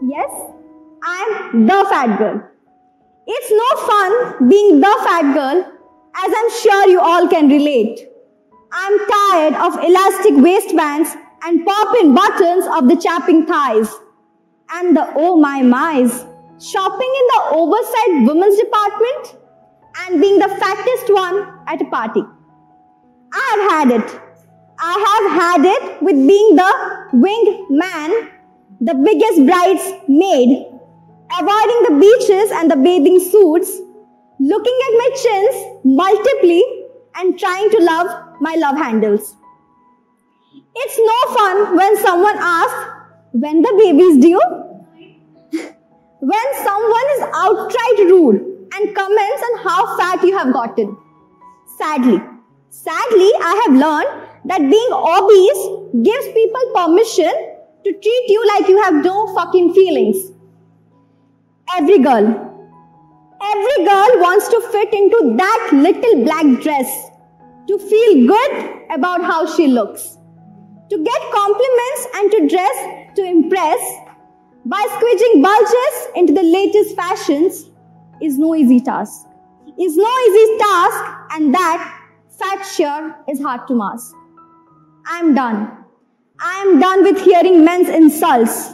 Yes, I'm the fat girl. It's no fun being the fat girl, as I'm sure you all can relate. I'm tired of elastic waistbands and pop-in buttons of the chapping thighs. And the oh my my's, shopping in the oversized women's department and being the fattest one at a party. I have had it. I have had it with being the winged man, the biggest bridesmaid, avoiding the beaches and the bathing suits, looking at my chins multiply and trying to love my love handles. It's no fun when someone asks, when the baby's due? when someone is outright rude and comments on how fat you have gotten. Sadly, sadly, I have learned that being obese gives people permission to treat you like you have no fucking feelings. Every girl, every girl wants to fit into that little black dress to feel good about how she looks, to get compliments and to dress to impress by squeezing bulges into the latest fashions is no easy task. Is no easy task and that fat sure is hard to mask. I'm done. I'm done with hearing men's insults.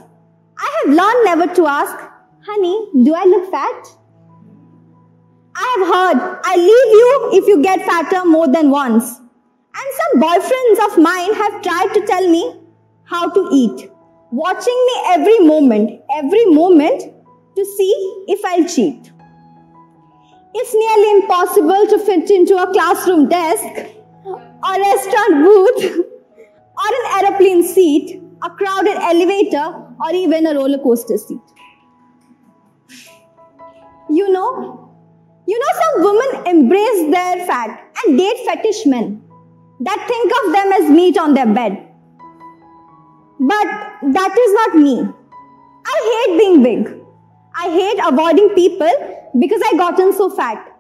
I have learned never to ask, honey, do I look fat? I have heard, I leave you if you get fatter more than once. And some boyfriends of mine have tried to tell me how to eat, watching me every moment, every moment to see if I'll cheat. It's nearly impossible to fit into a classroom desk or restaurant booth or an aeroplane seat, a crowded elevator, or even a roller coaster seat. You know, you know, some women embrace their fat and date fetish men that think of them as meat on their bed. But that is not me. I hate being big. I hate avoiding people because I gotten so fat.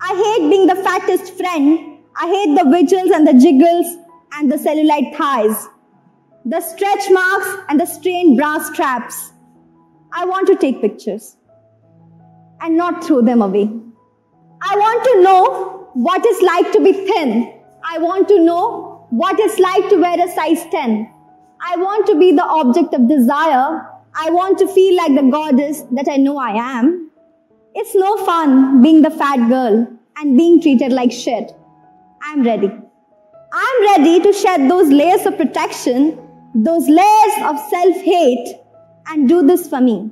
I hate being the fattest friend. I hate the vigils and the jiggles and the cellulite thighs, the stretch marks and the strained brass straps. I want to take pictures and not throw them away. I want to know what it's like to be thin. I want to know what it's like to wear a size 10. I want to be the object of desire. I want to feel like the goddess that I know I am. It's no fun being the fat girl and being treated like shit. I'm ready. I'm ready to shed those layers of protection, those layers of self hate, and do this for me.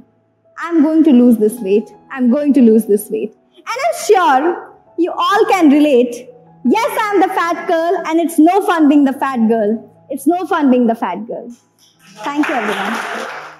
I'm going to lose this weight. I'm going to lose this weight. And I'm sure you all can relate. Yes, I'm the fat girl, and it's no fun being the fat girl. It's no fun being the fat girl. Thank you, everyone.